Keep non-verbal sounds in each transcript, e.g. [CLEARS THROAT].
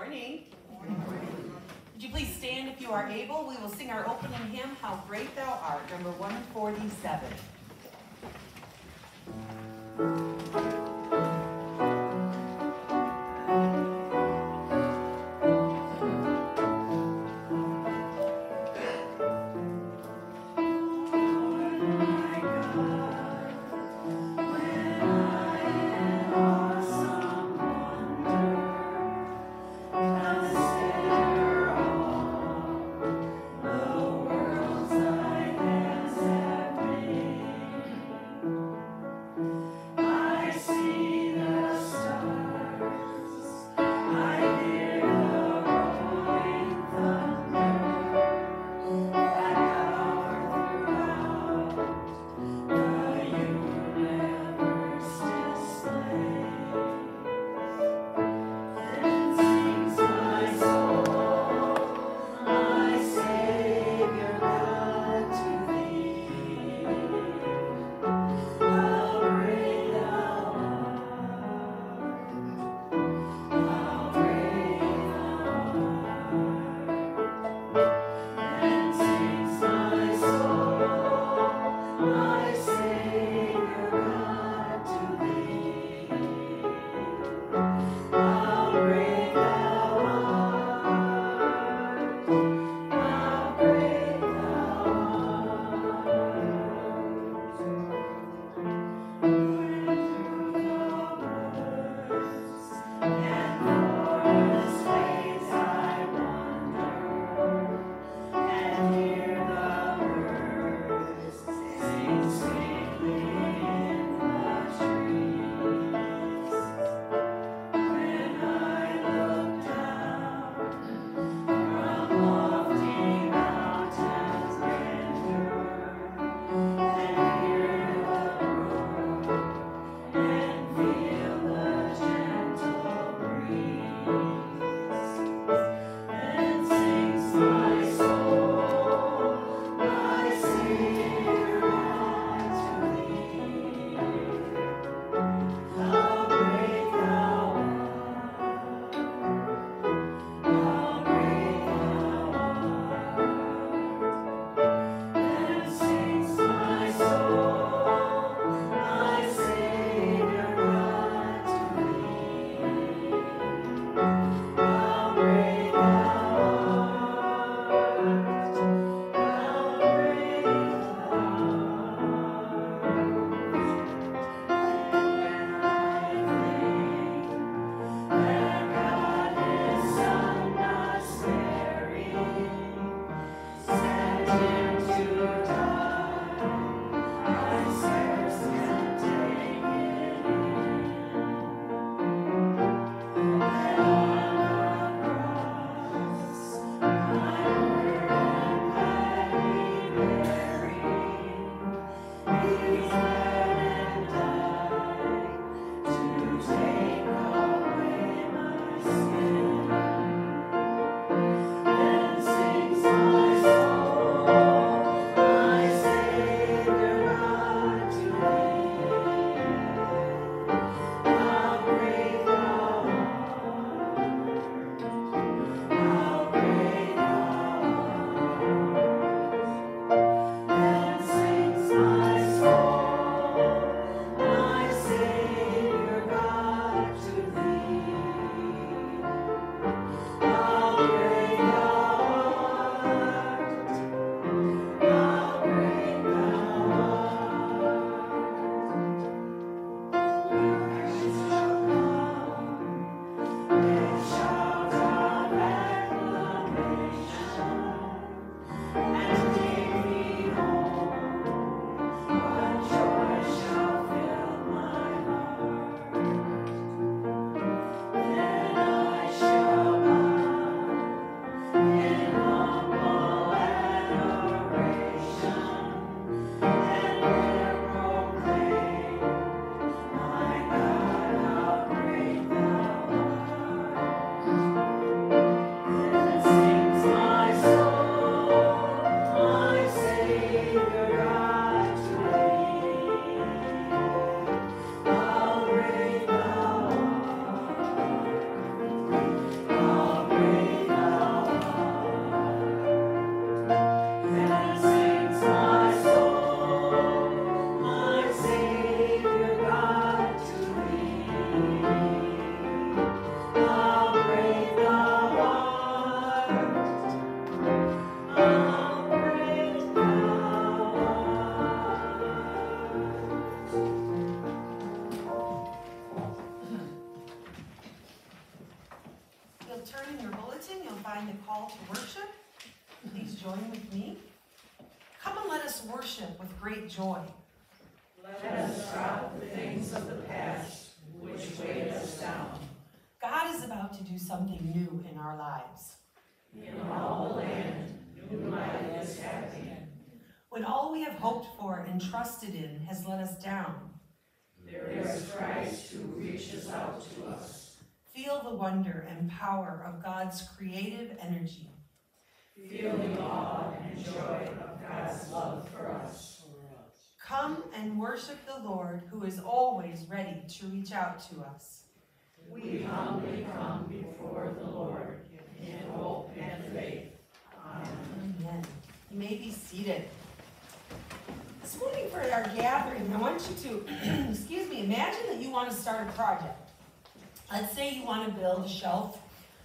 morning. Would you please stand if you are able? We will sing our opening hymn, How Great Thou Art, number 147. And power of God's creative energy. Feel the awe and joy of God's love for us. Come and worship the Lord who is always ready to reach out to us. We humbly come before the Lord in hope and faith. Amen. Amen. You may be seated. This morning for our gathering, I want you to, [CLEARS THROAT] excuse me, imagine that you want to start a project. Let's say you want to build a shelf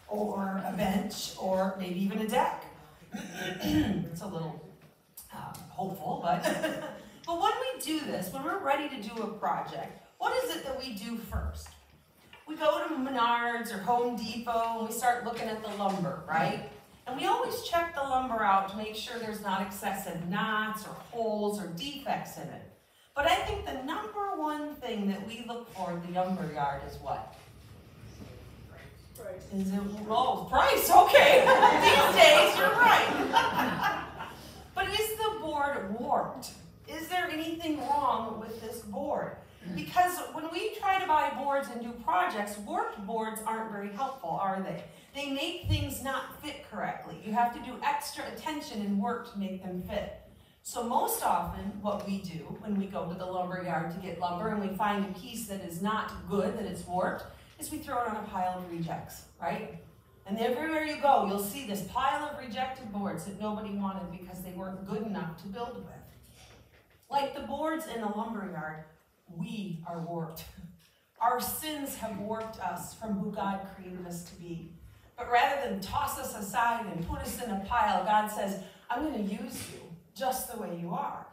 or a bench or maybe even a deck. [CLEARS THROAT] it's a little uh, hopeful, but [LAUGHS] but when we do this, when we're ready to do a project, what is it that we do first? We go to Menards or Home Depot and we start looking at the lumber, right? And we always check the lumber out to make sure there's not excessive knots or holes or defects in it. But I think the number one thing that we look for in the lumber yard is what? Is it, oh, price, okay. [LAUGHS] These days, you're right. [LAUGHS] But is the board warped? Is there anything wrong with this board? Because when we try to buy boards and do projects, warped boards aren't very helpful, are they? They make things not fit correctly. You have to do extra attention and work to make them fit. So most often, what we do when we go to the lumber yard to get lumber and we find a piece that is not good, that it's warped, is we throw it on a pile of rejects, right? And everywhere you go, you'll see this pile of rejected boards that nobody wanted because they weren't good enough to build with. Like the boards in the lumber yard, we are warped. Our sins have warped us from who God created us to be. But rather than toss us aside and put us in a pile, God says, I'm going to use you just the way you are.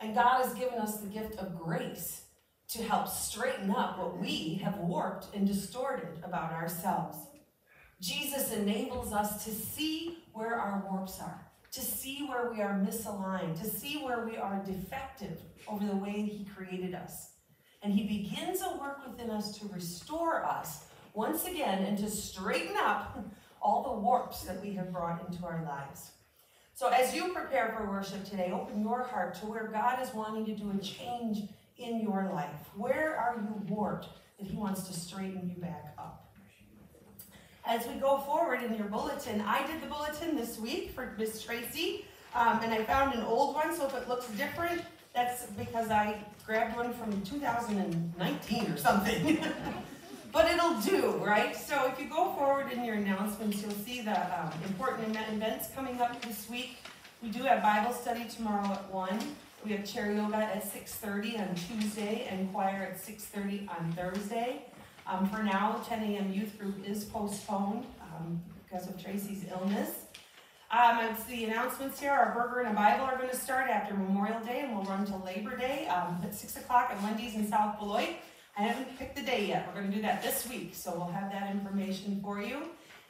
And God has given us the gift of grace to help straighten up what we have warped and distorted about ourselves. Jesus enables us to see where our warps are, to see where we are misaligned, to see where we are defective over the way He created us. And He begins a work within us to restore us once again and to straighten up all the warps that we have brought into our lives. So, as you prepare for worship today, open your heart to where God is wanting to do a change in your life. Where are you warped that He wants to straighten you back up? As we go forward in your bulletin, I did the bulletin this week for Miss Tracy, um, and I found an old one, so if it looks different, that's because I grabbed one from 2019 or something. [LAUGHS] but it'll do, right? So if you go forward in your announcements, you'll see the um, important events coming up this week. We do have Bible study tomorrow at 1. We have chair yoga at 6.30 on Tuesday and choir at 6.30 on Thursday. Um, for now, 10 a.m. youth group is postponed um, because of Tracy's illness. Um, it's the announcements here. Our burger and a Bible are going to start after Memorial Day and we'll run till Labor Day um, at 6 o'clock at Wendy's in South Beloit. I haven't picked the day yet. We're going to do that this week, so we'll have that information for you.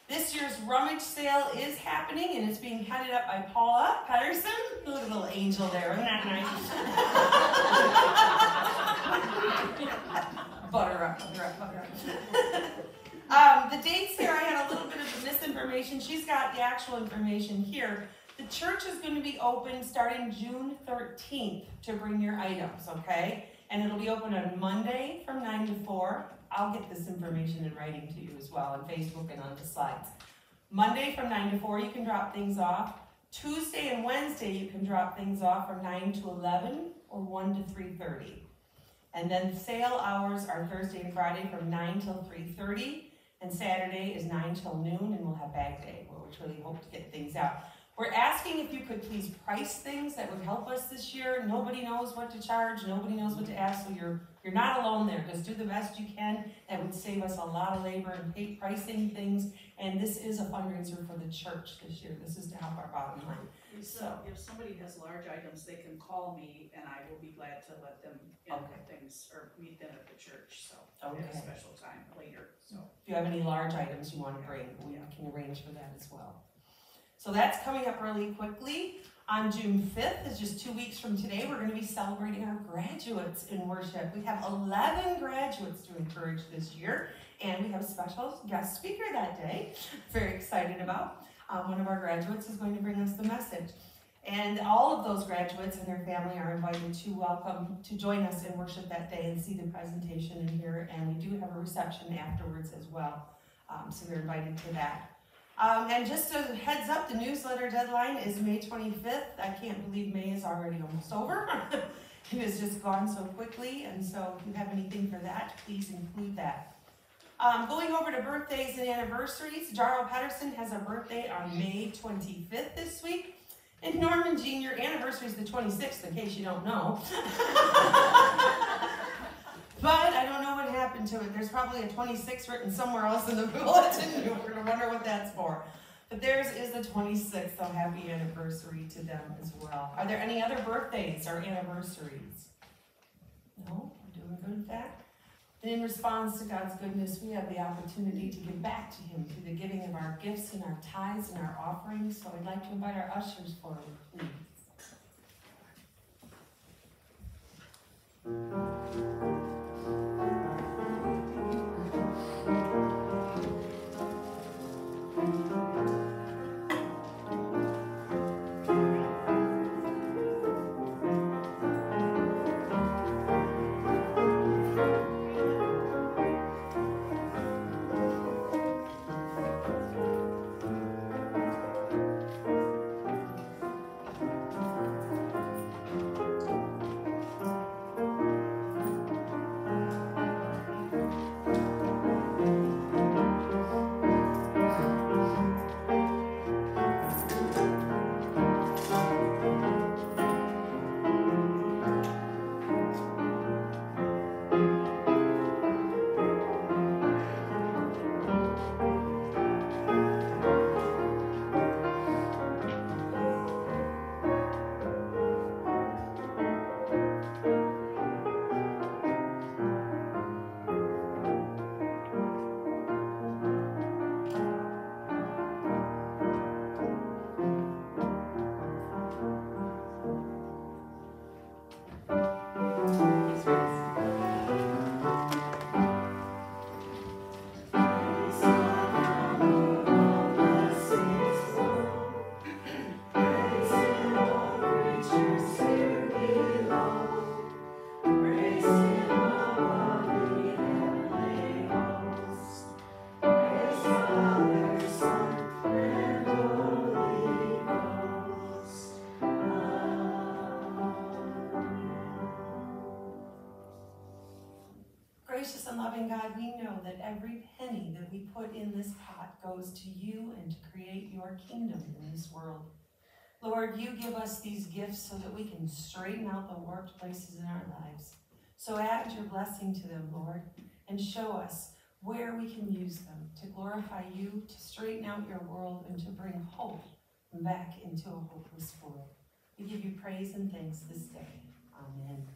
This year's rummage sale is happening and it's being headed up by Paula Pedersen. Look at the little angel there, isn't that nice? [LAUGHS] butter up, butter up, butter up. um, the dates here, I had a little bit of misinformation. She's got the actual information here. The church is going to be open starting June 13th to bring your items, okay? And it'll be open on Monday from 9 to 4. I'll get this information in writing to you as well on Facebook and on the slides. Monday from 9 to 4, you can drop things off. Tuesday and Wednesday, you can drop things off from 9 to 11 or 1 to 3.30. And then sale hours are Thursday and Friday from 9 till 3.30, and Saturday is 9 till noon, and we'll have bag day, where we hope to get things out. We're asking if you could please price things that would help us this year. Nobody knows what to charge, nobody knows what to ask, so you're, you're not alone there. Just do the best you can. That would save us a lot of labor and pay, pricing things, and this is a fundraiser for the church this year. This is to help our bottom line. So if somebody has large items, they can call me and I will be glad to let them in Okay. things or meet them at the church, so. we have a special time later, so. If you have any large items you want to bring, we can arrange for that as well. So that's coming up really quickly. On June fifth, is just two weeks from today, we're gonna be celebrating our graduates in worship. We have eleven graduates to encourage this year, and we have a special guest speaker that day, very excited about. Um, one of our graduates is going to bring us the message. And all of those graduates and their family are invited to welcome, to join us in worship that day and see the presentation in here, and we do have a reception afterwards as well. Um, so they're invited to that. Um, and just a heads up, the newsletter deadline is May twenty-fifth. I can't believe May is already almost over. [LAUGHS] It has just gone so quickly, and so if you have anything for that, please include that. Um, going over to birthdays and anniversaries, Jarl Patterson has a birthday on May twenty-fifth this week. And Norman your anniversary is the twenty-sixth, in case you don't know. [LAUGHS] But I don't know happened to it. There's probably a twenty-six written somewhere else in the bulletin. [LAUGHS] We're gonna wonder what that's for. But theirs is the twenty-sixth, so happy anniversary to them as well. Are there any other birthdays or anniversaries? No, we're doing good with that. And in response to God's goodness, we have the opportunity to give back to Him through the giving of our gifts and our tithes and our offerings. So I'd like to invite our ushers forward, please. In this pot goes to you and to create your kingdom in this world. Lord, you give us these gifts so that we can straighten out the warped places in our lives. So add your blessing to them, Lord, and show us where we can use them to glorify you, to straighten out your world, and to bring hope back into a hopeless world. We give you praise and thanks this day. Amen.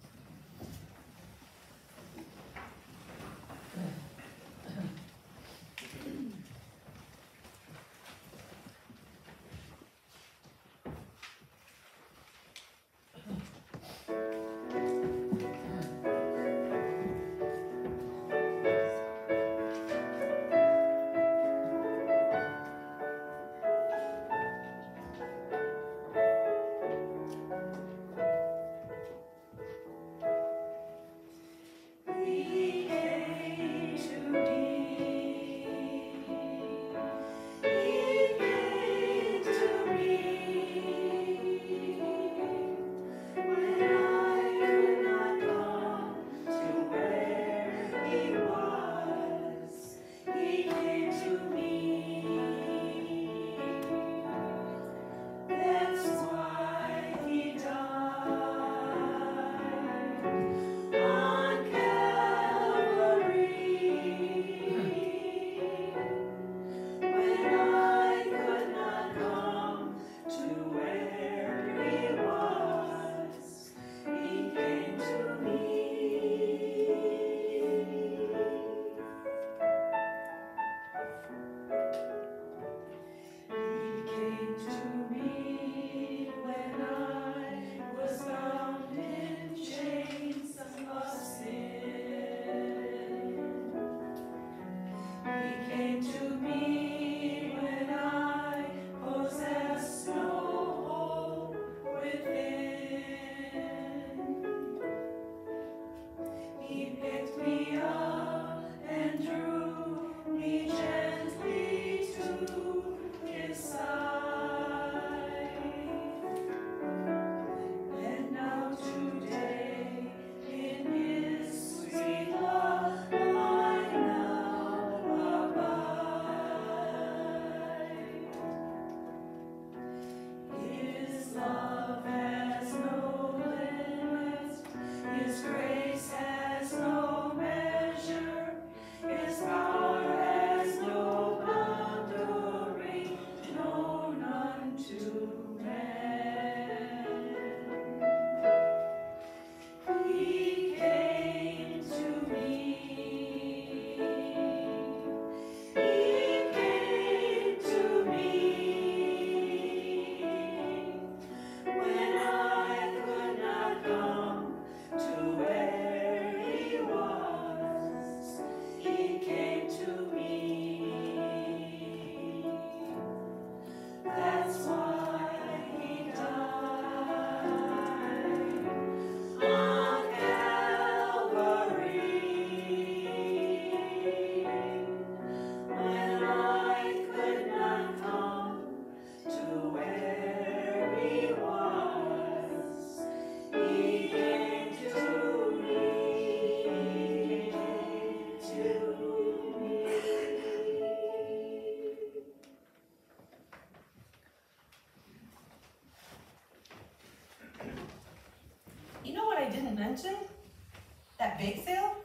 That bake sale?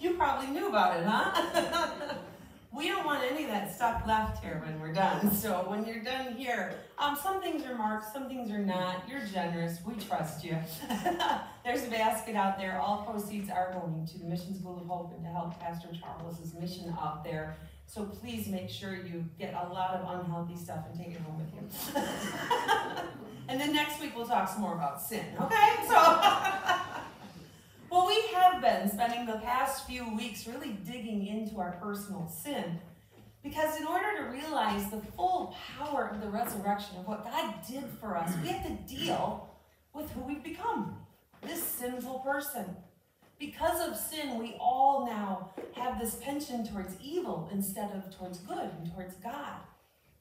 You probably knew about it, huh? We don't want any of that stuff left here when we're done, so when you're done here, um, some things are marked, some things are not, you're generous, we trust you. [LAUGHS] There's a basket out there, all proceeds are going to the Mission School of Hope and to help Pastor Charles's mission out there. So please make sure you get a lot of unhealthy stuff and take it home with you. [LAUGHS] And then next week we'll talk some more about sin, okay? So, [LAUGHS] well, we have been spending the past few weeks really digging into our personal sin. Because in order to realize the full power of the resurrection, of what God did for us, we have to deal with who we've become this sinful person. Because of sin, we all now have this penchant towards evil instead of towards good and towards God.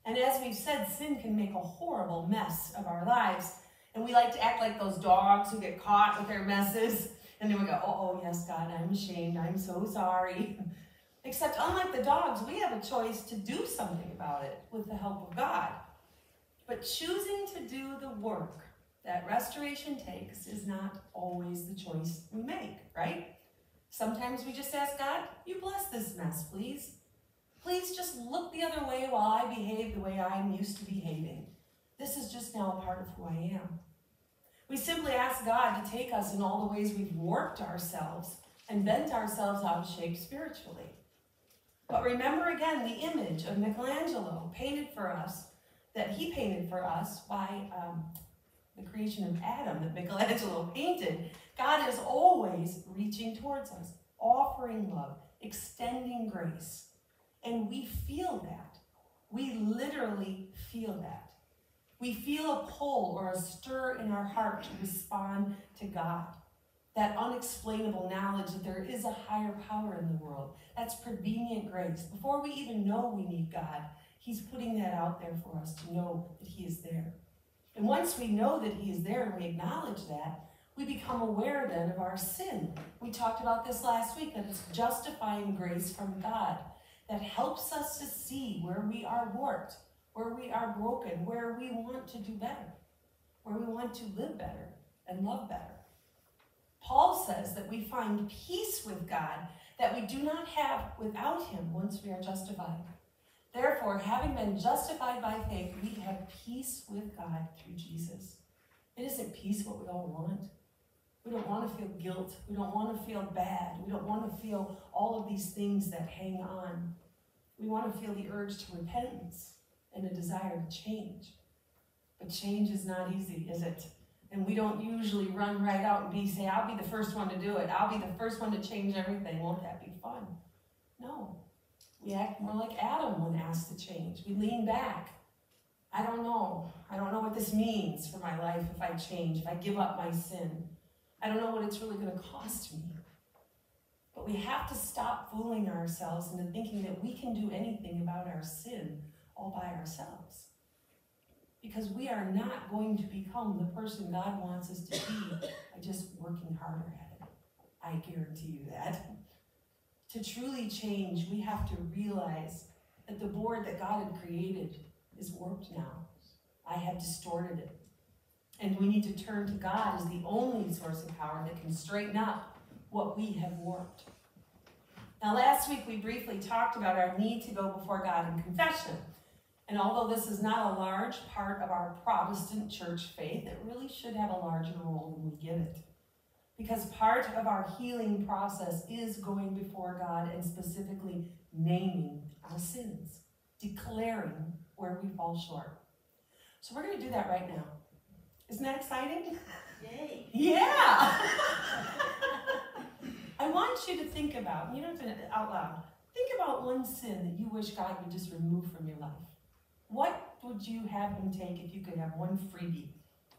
And as we've said, sin can make a horrible mess of our lives. And we like to act like those dogs who get caught with their messes. And then we go, oh, oh, yes, God, I'm ashamed. I'm so sorry. [LAUGHS] Except, unlike the dogs, we have a choice to do something about it with the help of God. But choosing to do the work that restoration takes is not always the choice we make, right? Sometimes we just ask God, you bless this mess, please. Please just look the other way while I behave the way I'm used to behaving. This is just now a part of who I am. We simply ask God to take us in all the ways we've warped ourselves and bent ourselves out of shape spiritually. But remember again the image of Michelangelo painted for us, that he painted for us by um, the creation of Adam that Michelangelo [LAUGHS] painted. God is always reaching towards us, offering love, extending grace. And we feel that. We literally feel that. We feel a pull or a stir in our heart to respond to God. That unexplainable knowledge that there is a higher power in the world. That's prevenient grace. Before we even know we need God, He's putting that out there for us to know that He is there. And once we know that He is there and we acknowledge that, we become aware then of our sin. We talked about this last week that it's justifying grace from God that helps us to see where we are warped, where we are broken, where we want to do better, where we want to live better and love better. Paul says that we find peace with God that we do not have without him once we are justified. Therefore, having been justified by faith, we have peace with God through Jesus. It isn't peace what we all want. We don't want to feel guilt. We don't want to feel bad. We don't want to feel all of these things that hang on. We want to feel the urge to repentance and a desire to change. But change is not easy, is it? And we don't usually run right out and be say, I'll be the first one to do it. I'll be the first one to change everything. Won't that be fun? No. We act more like Adam when asked to change. We lean back. I don't know. I don't know what this means for my life if I change, if I give up my sin. I don't know what it's really going to cost me. But we have to stop fooling ourselves into thinking that we can do anything about our sin all by ourselves. Because we are not going to become the person God wants us to be by just working harder at it. I guarantee you that. To truly change, we have to realize that the board that God had created is warped now. I have distorted it. And we need to turn to God as the only source of power that can straighten up what we have warped. Now, last week we briefly talked about our need to go before God in confession. And although this is not a large part of our Protestant church faith, it really should have a larger role than we give it. Because part of our healing process is going before God and specifically naming our sins, declaring where we fall short. So we're going to do that right now. Isn't that exciting? Yay. Yeah! [LAUGHS] I want you to think about, you don't have to out loud, think about one sin that you wish God would just remove from your life. What would you have him take if you could have one freebie?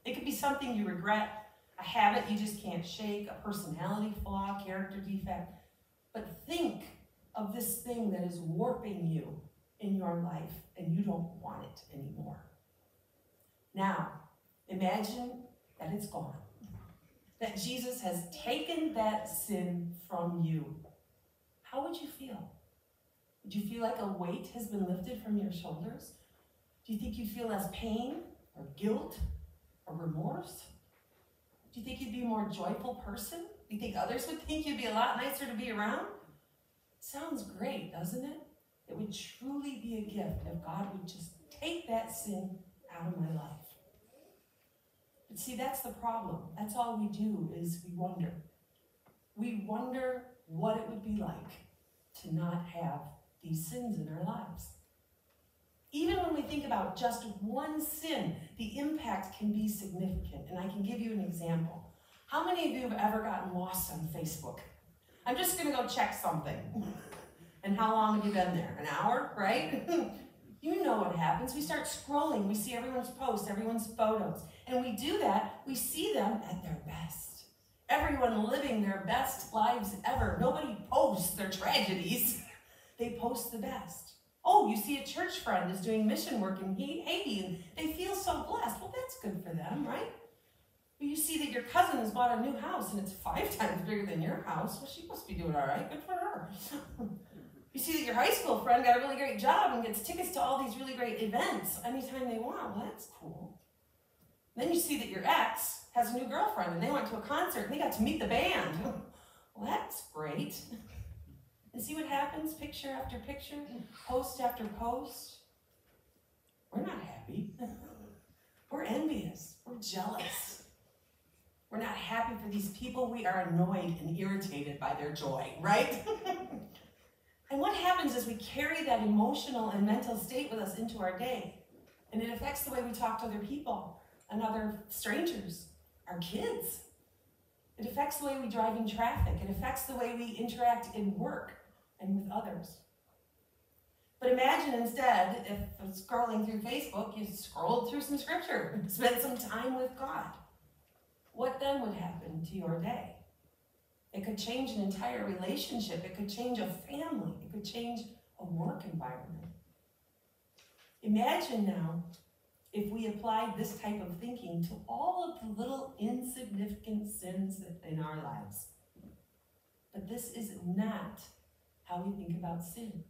It could be something you regret, a habit you just can't shake, a personality flaw, character defect. But think of this thing that is warping you in your life and you don't want it anymore. Now, imagine that it's gone. That Jesus has taken that sin from you. How would you feel? Would you feel like a weight has been lifted from your shoulders? Do you think you'd feel less pain or guilt or remorse? Do you think you'd be a more joyful person? Do you think others would think you'd be a lot nicer to be around? Sounds great, doesn't it? It would truly be a gift if God would just take that sin out of my life. But see, that's the problem. That's all we do is we wonder. We wonder what it would be like to not have these sins in our lives. Even when we think about just one sin, the impact can be significant. And I can give you an example. How many of you have ever gotten lost on Facebook? I'm just going to go check something. [LAUGHS] And how long have you been there? An hour, right? [LAUGHS] you know what happens. We start scrolling. We see everyone's posts, everyone's photos. And we do that, we see them at their best. Everyone living their best lives ever. Nobody posts their tragedies. [LAUGHS] they post the best. Oh, you see a church friend is doing mission work in Haiti and they feel so blessed. Well, that's good for them, right? But you see that your cousin has bought a new house and it's five [LAUGHS] times bigger than your house. Well, she must be doing all right. Good for her. [LAUGHS] you see that your high school friend got a really great job and gets tickets to all these really great events anytime they want. Well, that's cool. Then you see that your ex has a new girlfriend and they went to a concert and they got to meet the band. [LAUGHS] Well, that's great. [LAUGHS] And see what happens picture after picture, post after post? We're not happy. [LAUGHS] We're envious. We're jealous. We're not happy for these people. We are annoyed and irritated by their joy, right? Happens is we carry that emotional and mental state with us into our day. And it affects the way we talk to other people and other strangers, our kids. It affects the way we drive in traffic. It affects the way we interact in work and with others. But imagine instead if scrolling through Facebook, you scrolled through some scripture, [LAUGHS] spent some time with God. What then would happen to your day? It could change an entire relationship. It could change a family. It could change a work environment. Imagine now if we applied this type of thinking to all of the little insignificant sins in our lives. But this is not how we think about sin.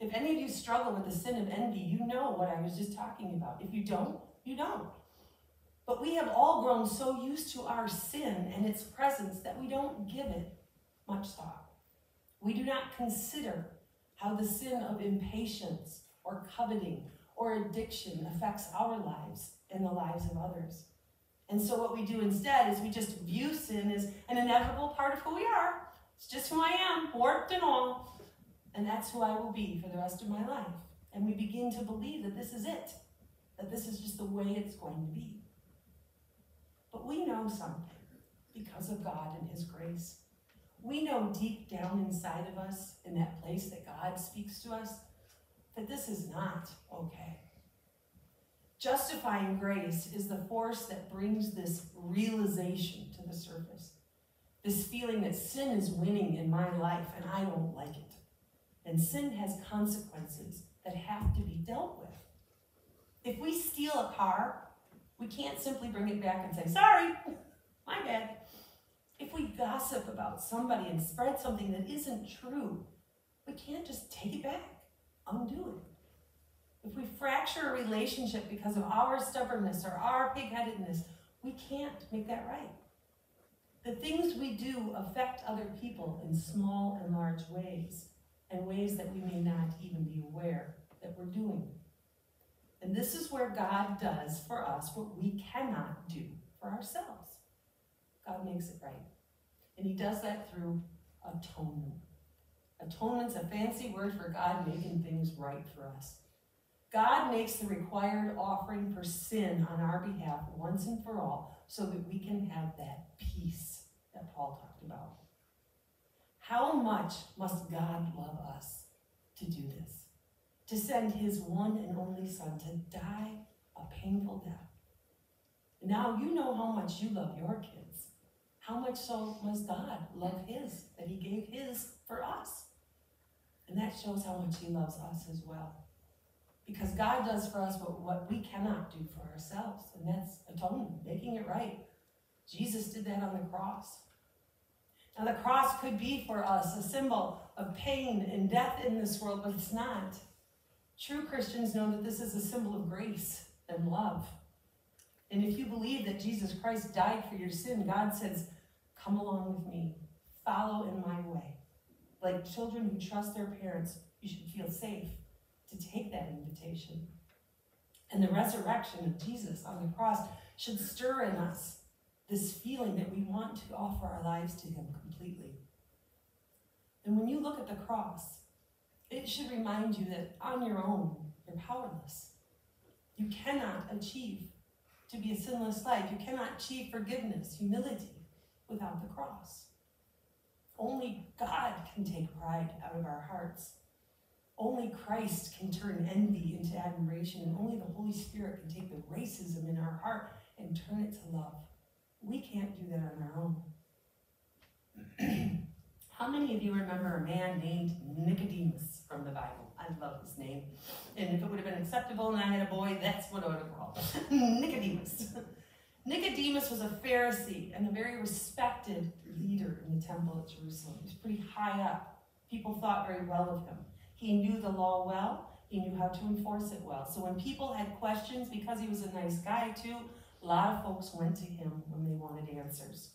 If any of you struggle with the sin of envy, you know what I was just talking about. If you don't, you don't. But we have all grown so used to our sin and its presence that we don't give it much thought. We do not consider how the sin of impatience or coveting or addiction affects our lives and the lives of others. And so what we do instead is we just view sin as an inevitable part of who we are. It's just who I am, warped and all. And that's who I will be for the rest of my life. And we begin to believe that this is it, that this is just the way it's going to be. But we know something because of God and His grace. We know deep down inside of us, in that place that God speaks to us, that this is not okay. Justifying grace is the force that brings this realization to the surface. This feeling that sin is winning in my life and I don't like it. And sin has consequences that have to be dealt with. If we steal a car, we can't simply bring it back and say, sorry, my bad. If we gossip about somebody and spread something that isn't true, we can't just take it back undo it. If we fracture a relationship because of our stubbornness or our pigheadedness, we can't make that right. The things we do affect other people in small and large ways, and ways that we may not even be aware that we're doing. And this is where God does for us what we cannot do for ourselves. God makes it right. And he does that through atonement. Atonement's a fancy word for God making things right for us. God makes the required offering for sin on our behalf once and for all so that we can have that peace that Paul talked about. How much must God love us to do this? To send his one and only son to die a painful death. Now you know how much you love your kids. How much so must God love his, that he gave his for us? And that shows how much he loves us as well. Because God does for us what, what we cannot do for ourselves, and that's atonement, making it right. Jesus did that on the cross. Now, the cross could be for us a symbol of pain and death in this world, but it's not. True Christians know that this is a symbol of grace and love. And if you believe that Jesus Christ died for your sin, God says, Come along with me, follow in my way. Like children who trust their parents, you should feel safe to take that invitation. And the resurrection of Jesus on the cross should stir in us this feeling that we want to offer our lives to Him completely. And when you look at the cross, it should remind you that on your own, you're powerless. You cannot achieve to be a sinless life. You cannot achieve forgiveness, humility without the cross. Only God can take pride out of our hearts. Only Christ can turn envy into admiration, and only the Holy Spirit can take the racism in our heart and turn it to love. We can't do that on our own. [CLEARS THROAT] How many of you remember a man named Nicodemus from the Bible? I love his name. And if it would have been acceptable and I had a boy, that's what I would have called [LAUGHS] Nicodemus. Nicodemus was a Pharisee and a very respected leader in the temple at Jerusalem. He was pretty high up. People thought very well of him. He knew the law well. He knew how to enforce it well. So when people had questions, because he was a nice guy too, a lot of folks went to him when they wanted answers.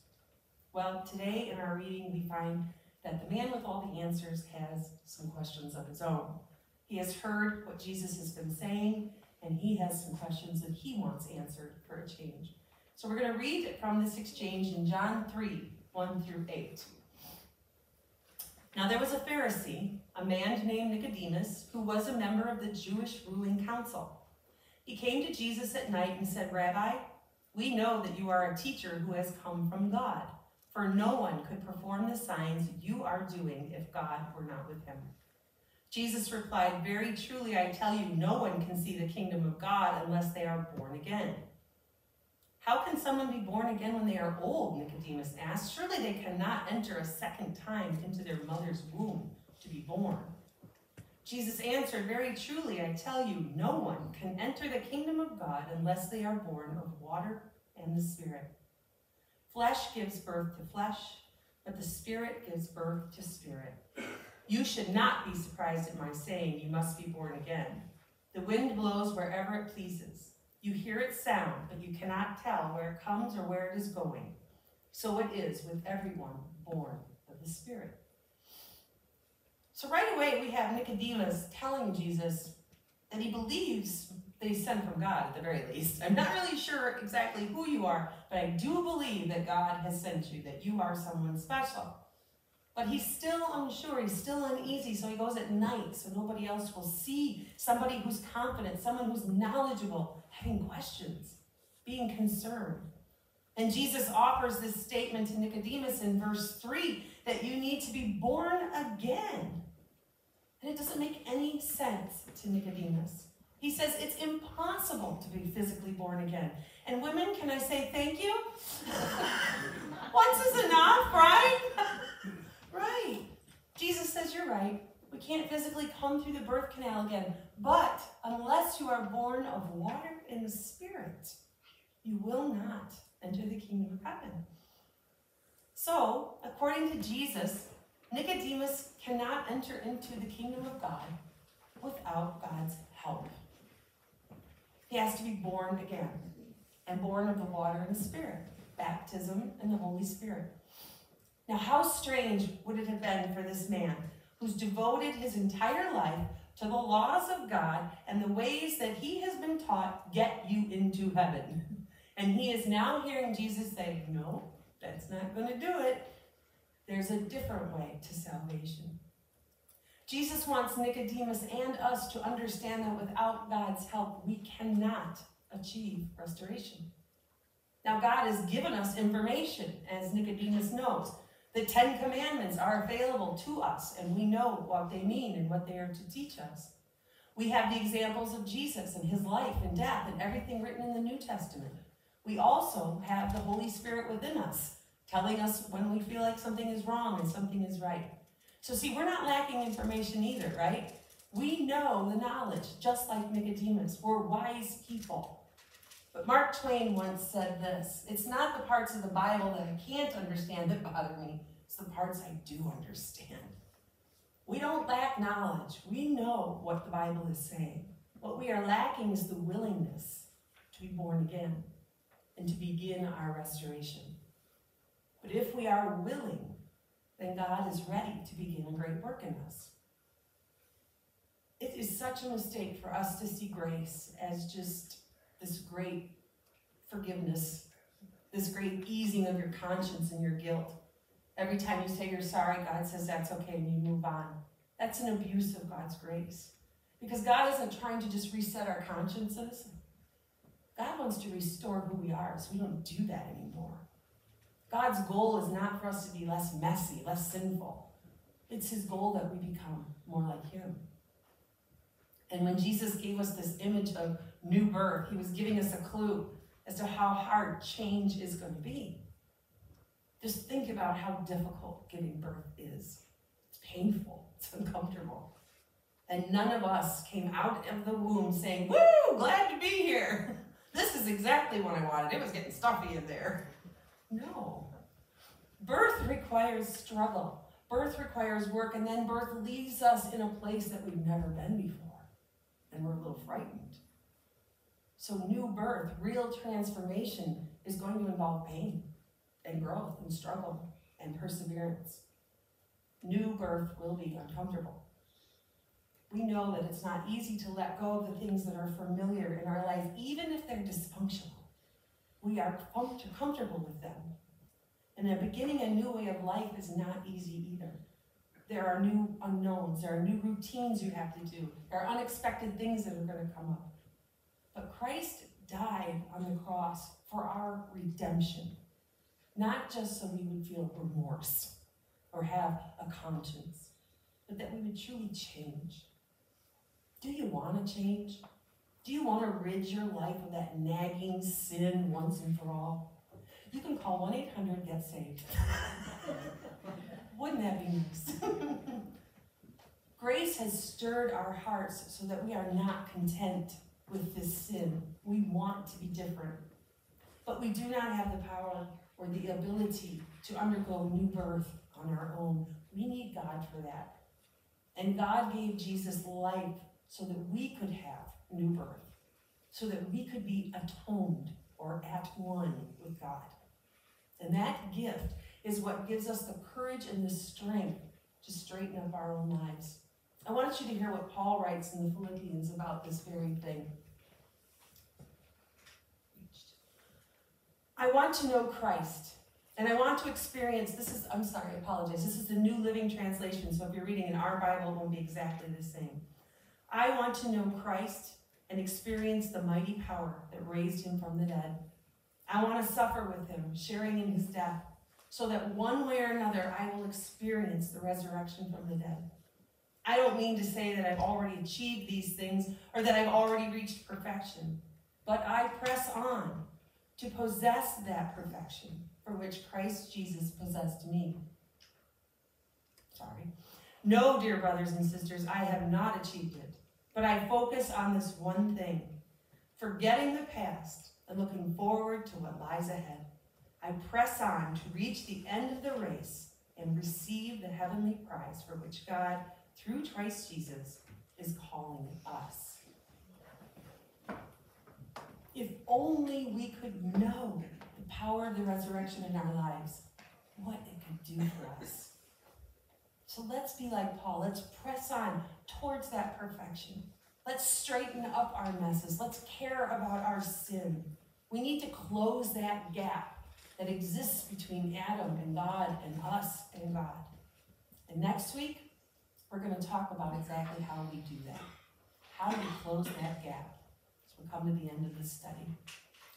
Well, today in our reading, we find that the man with all the answers has some questions of his own. He has heard what Jesus has been saying, and he has some questions that he wants answered for a change. So we're going to read from this exchange in John 3 1 through 8. Now there was a Pharisee, a man named Nicodemus, who was a member of the Jewish ruling council. He came to Jesus at night and said, Rabbi, we know that you are a teacher who has come from God, for no one could perform the signs you are doing if God were not with him. Jesus replied, Very truly I tell you, no one can see the kingdom of God unless they are born again. How can someone be born again when they are old? Nicodemus asked. Surely they cannot enter a second time into their mother's womb to be born. Jesus answered, Very truly, I tell you, no one can enter the kingdom of God unless they are born of water and the Spirit. Flesh gives birth to flesh, but the Spirit gives birth to spirit. You should not be surprised at my saying, You must be born again. The wind blows wherever it pleases. You hear its sound, but you cannot tell where it comes or where it is going. So it is with everyone born of the Spirit. So right away, we have Nicodemus telling Jesus that he believes that he's sent from God at the very least. I'm not really sure exactly who you are, but I do believe that God has sent you, that you are someone special. But he's still unsure, he's still uneasy, so he goes at night so nobody else will see somebody who's confident, someone who's knowledgeable, having questions, being concerned. And Jesus offers this statement to Nicodemus in verse 3 that you need to be born again. And it doesn't make any sense to Nicodemus. He says it's impossible to be physically born again. And women, can I say thank you? [LAUGHS] Once is enough, right? [LAUGHS] right. Jesus says you're right. We can't physically come through the birth canal again. But unless you are born of water and the Spirit, you will not enter the kingdom of heaven. So, according to Jesus, Nicodemus cannot enter into the kingdom of God without God's help. He has to be born again and born of the water and the Spirit, baptism and the Holy Spirit. Now, how strange would it have been for this man who's devoted his entire life to the laws of God and the ways that he has been taught get you into heaven? And he is now hearing Jesus say, No, that's not going to do it. There's a different way to salvation. Jesus wants Nicodemus and us to understand that without God's help, we cannot achieve restoration. Now, God has given us information, as Nicodemus knows. The Ten Commandments are available to us, and we know what they mean and what they are to teach us. We have the examples of Jesus and his life and death and everything written in the New Testament. We also have the Holy Spirit within us, telling us when we feel like something is wrong and something is right. So, see, we're not lacking information either, right? We know the knowledge, just like Nicodemus. We're wise people. But Mark Twain once said this It's not the parts of the Bible that I can't understand that bother me, it's the parts I do understand. We don't lack knowledge. We know what the Bible is saying. What we are lacking is the willingness to be born again. and to begin our restoration. But if we are willing, then God is ready to begin a great work in us. It is such a mistake for us to see grace as just this great forgiveness, this great easing of your conscience and your guilt. Every time you say you're sorry, God says that's okay and you move on. That's an abuse of God's grace. Because God isn't trying to just reset our consciences. God wants to restore who we are, so we don't do that anymore. God's goal is not for us to be less messy, less sinful. It's his goal that we become more like him. And when Jesus gave us this image of new birth, he was giving us a clue as to how hard change is going to be. Just think about how difficult giving birth is. It's painful, [LAUGHS] it's uncomfortable. And none of us came out of the womb saying, Woo, glad to be here. [LAUGHS] This is exactly what I wanted. It was getting stuffy in there. No. Birth requires struggle. Birth requires work, and then birth leaves us in a place that we've never been before. And we're a little frightened. So, new birth, real transformation, is going to involve pain and growth and struggle and perseverance. New birth will be uncomfortable we know that it's not easy to let go of the things that are familiar in our life, even if they're dysfunctional. We are comfortable with them. And then beginning a new way of life is not easy either. There are new unknowns, there are new routines you have to do, there are unexpected things that are going to come up. But Christ died on the cross for our redemption, not just so we would feel remorse or have a conscience, but that we would truly change. Do you want to change? Do you want to rid your life of that nagging sin once and for all? You can call 1 800 Get Saved. Wouldn't that be nice? Grace has stirred our hearts so that we are not content with this sin. We want to be different. But we do not have the power or the ability to undergo new birth on our own. We need God for that. And God gave Jesus life so that we could have new birth, so that we could be atoned or at one with God. And that gift is what gives us the courage and the strength to straighten up our own lives. I want you to hear what Paul writes in the Philippians about this very thing. I want to know Christ, and I want to experience this is, I'm sorry, I apologize. This is the New Living Translation, so if you're reading in our Bible, it won't be exactly the same. I want to know Christ and experience the mighty power that raised him from the dead. I want to suffer with him, sharing in his death, so that one way or another I will experience the resurrection from the dead. I don't mean to say that I've already achieved these things or that I've already reached perfection, but I press on to possess that perfection for which Christ Jesus possessed me. Sorry. No, dear brothers and sisters, I have not achieved it. But I focus on this one thing forgetting the past and looking forward to what lies ahead. I press on to reach the end of the race and receive the heavenly prize for which God, through Christ Jesus, is calling us. If only we could know the power of the resurrection in our lives, what it could do for us. So let's be like Paul. Let's press on towards that perfection. Let's straighten up our messes. Let's care about our sin. We need to close that gap that exists between Adam and God and us and God. And next week, we're going to talk about exactly how we do that. How do we close that gap as we come to the end of this study?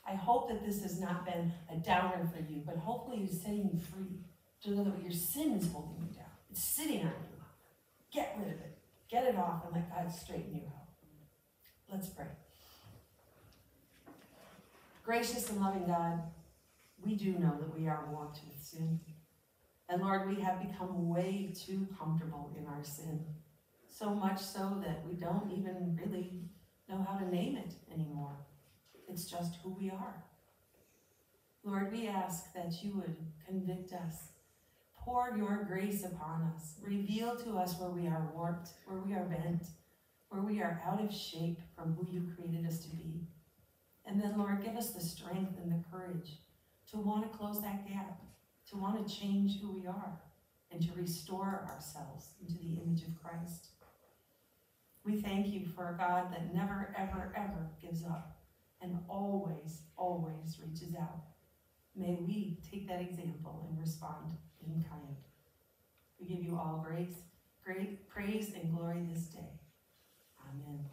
I hope that this has not been a downer for you, but hopefully it's setting you free to know that your sin is holding you down. It's sitting on you. Get rid of it. Get it off and let God straighten you out. Let's pray. Gracious and loving God, we do know that we are warped with sin. And Lord, we have become way too comfortable in our sin. So much so that we don't even really know how to name it anymore. It's just who we are. Lord, we ask that you would convict us Pour your grace upon us. Reveal to us where we are warped, where we are bent, where we are out of shape from who you created us to be. And then, Lord, give us the strength and the courage to want to close that gap, to want to change who we are, and to restore ourselves into the image of Christ. We thank you for a God that never, ever, ever gives up and always, always reaches out. May we take that example and respond in kind. We give you all grace, great praise and glory this day. Amen.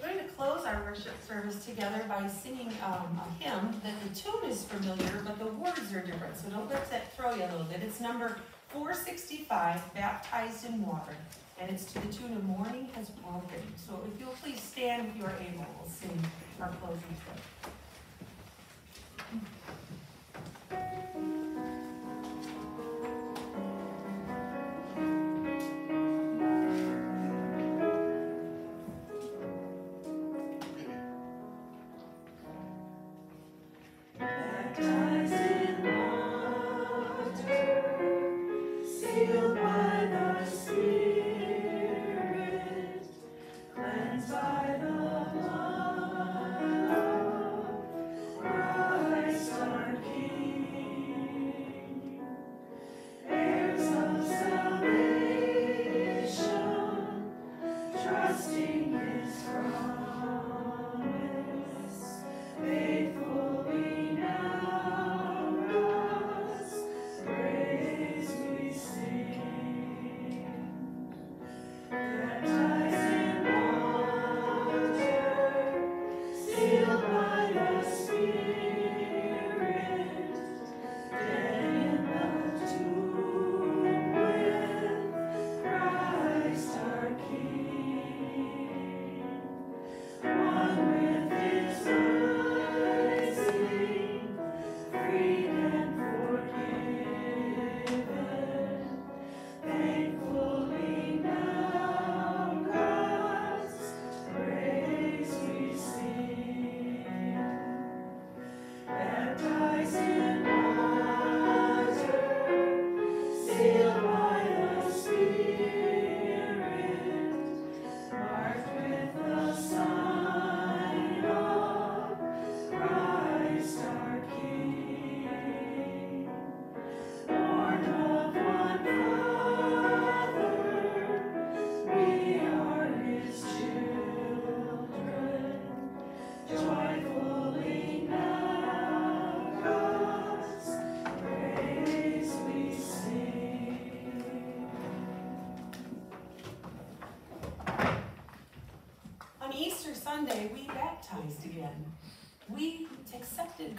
We're going to close our worship service together by singing um, a hymn that the tune is familiar, but the words are different. So don't let that throw you a little bit. It's number 465, Baptized in Water, and it's to the tune of Morning Has Broken. So if you'll please stand if you are able, we'll sing our closing prayer.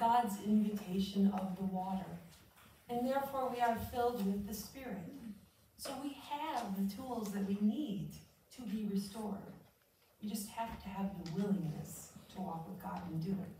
God's invitation of the water, and therefore we are filled with the Spirit. So we have the tools that we need to be restored. We just have to have the willingness to walk with God and do it.